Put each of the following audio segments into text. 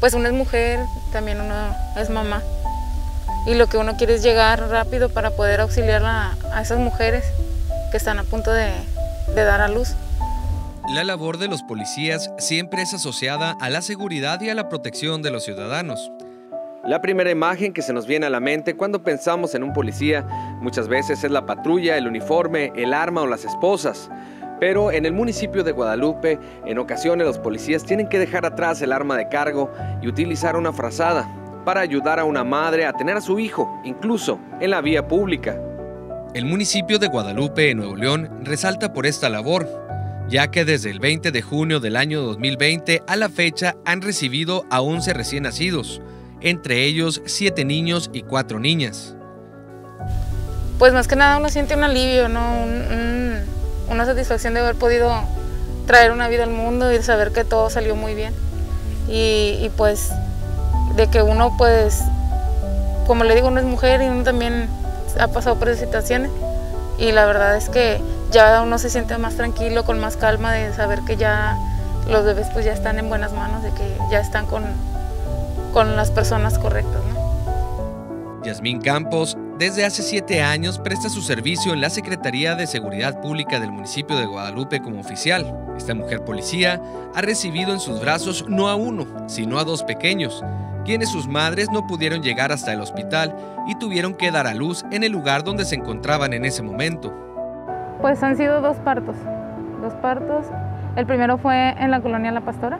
pues uno es mujer, también uno es mamá. Y lo que uno quiere es llegar rápido para poder auxiliar a, esas mujeres que están a punto de, de dar a luz. La labor de los policías siempre es asociada a la seguridad y a la protección de los ciudadanos. La primera imagen que se nos viene a la mente cuando pensamos en un policía muchas veces es la patrulla, el uniforme, el arma o las esposas. Pero en el municipio de Guadalupe, en ocasiones los policías tienen que dejar atrás el arma de cargo y utilizar una frazada para ayudar a una madre a tener a su hijo, incluso en la vía pública. El municipio de Guadalupe, en Nuevo León, resalta por esta labor, ya que desde el 20 de junio del año 2020 a la fecha han recibido a 11 recién nacidos, entre ellos 7 niños y 4 niñas. Pues más que nada uno siente un alivio, ¿no? Una satisfacción de haber podido traer una vida al mundo y saber que todo salió muy bien. Y, pues de que uno pues, como le digo, uno es mujer y uno también ha pasado por esas situaciones. Y la verdad es que ya uno se siente más tranquilo, con más calma de saber que ya los bebés pues ya están en buenas manos, de que ya están con, con las personas correctas. ¿no? Yasmín Campos desde hace siete años presta su servicio en la Secretaría de Seguridad Pública del municipio de Guadalupe como oficial. Esta mujer policía ha recibido en sus brazos no a uno, sino a dos pequeños, quienes sus madres no pudieron llegar hasta el hospital y tuvieron que dar a luz en el lugar donde se encontraban en ese momento. Pues han sido dos partos, dos partos. El primero fue en la colonia La Pastora,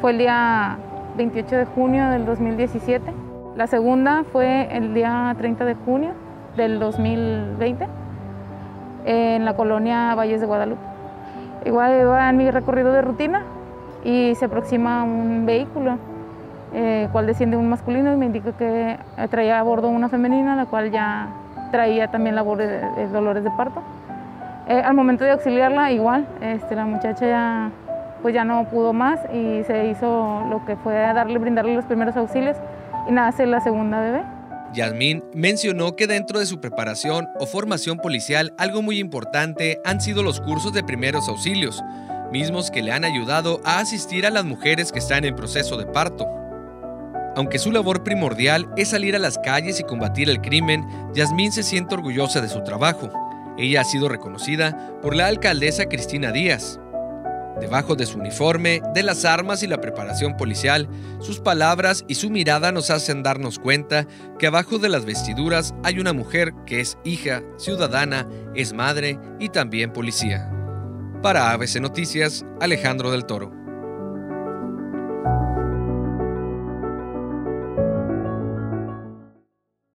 fue el día 28 de junio del 2017. La segunda fue el día 30 de junio del 2020 en la colonia Valles de Guadalupe. Igual iba en mi recorrido de rutina y se aproxima un vehículo, eh, cual desciende un masculino y me indica que traía a bordo una femenina, la cual ya traía también labores de, dolores de parto. Eh, al momento de auxiliarla, igual, este, la muchacha ya pues ya no pudo más y se hizo lo que fue darle, brindarle los primeros auxilios nace la segunda bebé. Yasmín mencionó que dentro de su preparación o formación policial algo muy importante han sido los cursos de primeros auxilios, mismos que le han ayudado a asistir a las mujeres que están en proceso de parto. Aunque su labor primordial es salir a las calles y combatir el crimen, Yasmín se siente orgullosa de su trabajo. Ella ha sido reconocida por la alcaldesa Cristina Díaz, Debajo de su uniforme, de las armas y la preparación policial, sus palabras y su mirada nos hacen darnos cuenta que abajo de las vestiduras hay una mujer que es hija, ciudadana, es madre y también policía. Para ABC Noticias, Alejandro del Toro.